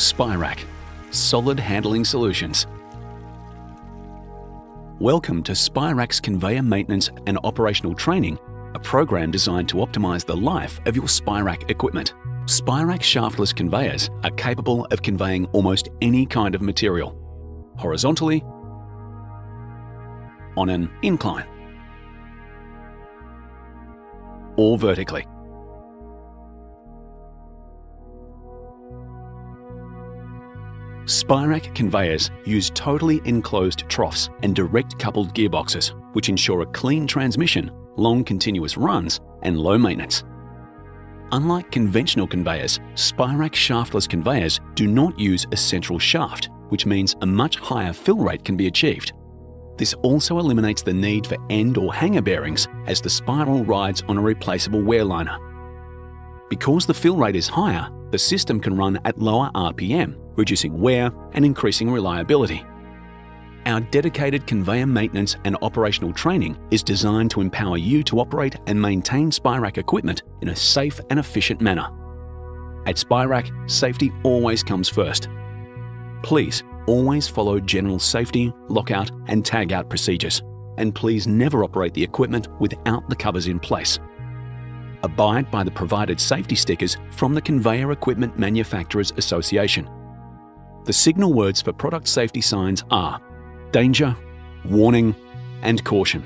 Spirac, solid handling solutions. Welcome to Spirac's Conveyor Maintenance and Operational Training, a program designed to optimize the life of your Spirac equipment. Spirac shaftless conveyors are capable of conveying almost any kind of material, horizontally, on an incline, or vertically. Spirac conveyors use totally enclosed troughs and direct coupled gearboxes, which ensure a clean transmission, long continuous runs, and low maintenance. Unlike conventional conveyors, Spirac shaftless conveyors do not use a central shaft, which means a much higher fill rate can be achieved. This also eliminates the need for end or hanger bearings as the spiral rides on a replaceable wear liner. Because the fill rate is higher, the system can run at lower RPM, reducing wear and increasing reliability. Our dedicated conveyor maintenance and operational training is designed to empower you to operate and maintain Spirac equipment in a safe and efficient manner. At Spirac, safety always comes first. Please always follow general safety, lockout and tagout procedures, and please never operate the equipment without the covers in place. Abide by the provided safety stickers from the Conveyor Equipment Manufacturers Association. The signal words for product safety signs are danger, warning, and caution.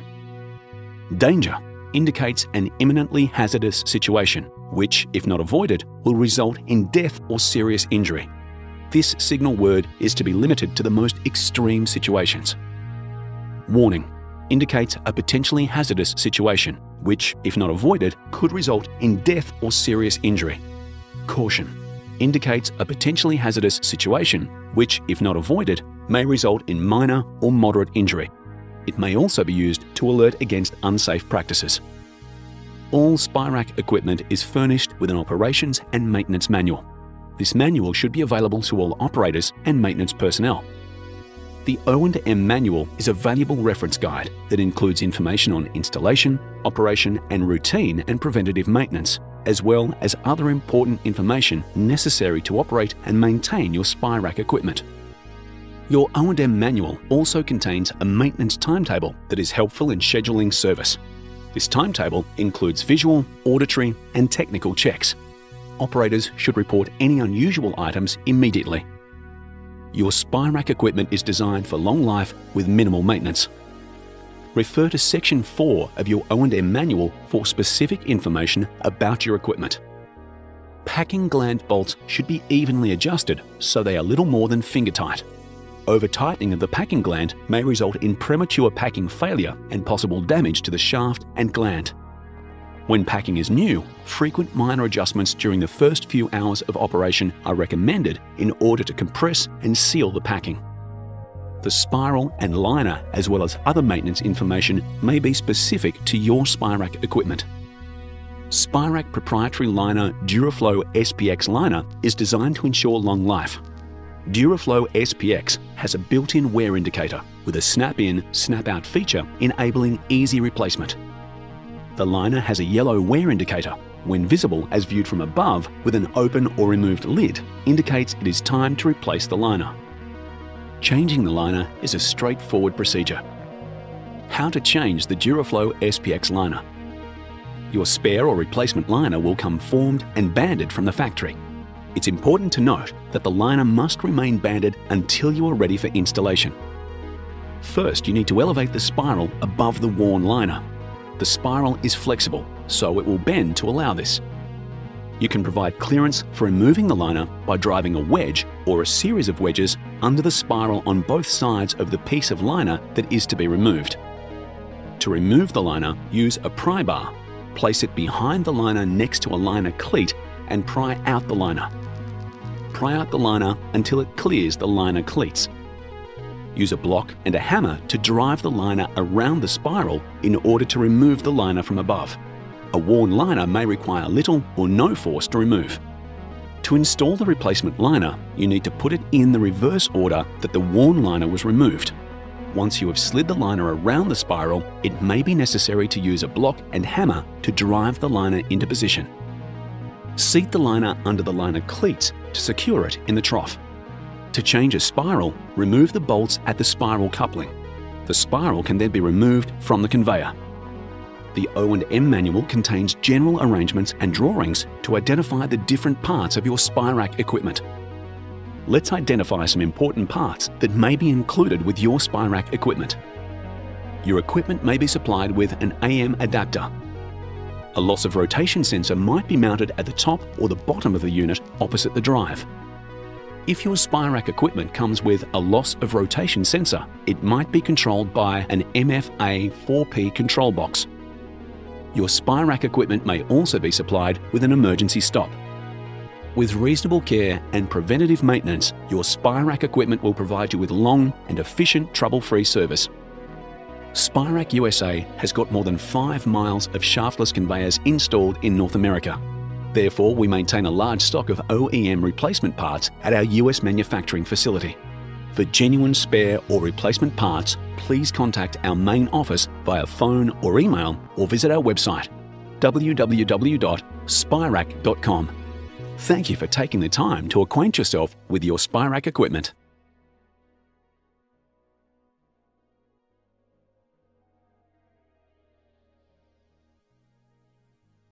Danger indicates an imminently hazardous situation, which, if not avoided, will result in death or serious injury. This signal word is to be limited to the most extreme situations. Warning indicates a potentially hazardous situation, which, if not avoided, could result in death or serious injury. Caution indicates a potentially hazardous situation, which, if not avoided, may result in minor or moderate injury. It may also be used to alert against unsafe practices. All Spirac equipment is furnished with an operations and maintenance manual. This manual should be available to all operators and maintenance personnel. The O&M manual is a valuable reference guide that includes information on installation, operation and routine and preventative maintenance, as well as other important information necessary to operate and maintain your Spirac equipment. Your O&M manual also contains a maintenance timetable that is helpful in scheduling service. This timetable includes visual, auditory and technical checks. Operators should report any unusual items immediately. Your Spirac equipment is designed for long life with minimal maintenance. Refer to Section 4 of your O&M manual for specific information about your equipment. Packing gland bolts should be evenly adjusted so they are little more than finger tight. Over tightening of the packing gland may result in premature packing failure and possible damage to the shaft and gland. When packing is new, frequent minor adjustments during the first few hours of operation are recommended in order to compress and seal the packing. The spiral and liner, as well as other maintenance information, may be specific to your Spirac equipment. Spirac proprietary liner Duraflow SPX liner is designed to ensure long life. Duraflow SPX has a built-in wear indicator with a snap-in, snap-out feature enabling easy replacement. The liner has a yellow wear indicator. When visible as viewed from above with an open or removed lid, indicates it is time to replace the liner. Changing the liner is a straightforward procedure. How to change the Duraflow SPX liner. Your spare or replacement liner will come formed and banded from the factory. It's important to note that the liner must remain banded until you are ready for installation. First, you need to elevate the spiral above the worn liner. The spiral is flexible, so it will bend to allow this. You can provide clearance for removing the liner by driving a wedge or a series of wedges under the spiral on both sides of the piece of liner that is to be removed. To remove the liner, use a pry bar. Place it behind the liner next to a liner cleat and pry out the liner. Pry out the liner until it clears the liner cleats. Use a block and a hammer to drive the liner around the spiral in order to remove the liner from above. A worn liner may require little or no force to remove. To install the replacement liner, you need to put it in the reverse order that the worn liner was removed. Once you have slid the liner around the spiral, it may be necessary to use a block and hammer to drive the liner into position. Seat the liner under the liner cleats to secure it in the trough. To change a spiral, remove the bolts at the spiral coupling. The spiral can then be removed from the conveyor. The O&M manual contains general arrangements and drawings to identify the different parts of your Spirac equipment. Let's identify some important parts that may be included with your Spirac equipment. Your equipment may be supplied with an AM adapter. A loss of rotation sensor might be mounted at the top or the bottom of the unit opposite the drive. If your Spirac equipment comes with a loss of rotation sensor, it might be controlled by an MFA 4P control box your Spirac equipment may also be supplied with an emergency stop. With reasonable care and preventative maintenance, your Spirac equipment will provide you with long and efficient trouble-free service. Spirac USA has got more than 5 miles of shaftless conveyors installed in North America. Therefore, we maintain a large stock of OEM replacement parts at our US manufacturing facility. For genuine spare or replacement parts, please contact our main office via phone or email or visit our website www.spirac.com. Thank you for taking the time to acquaint yourself with your Spirac equipment.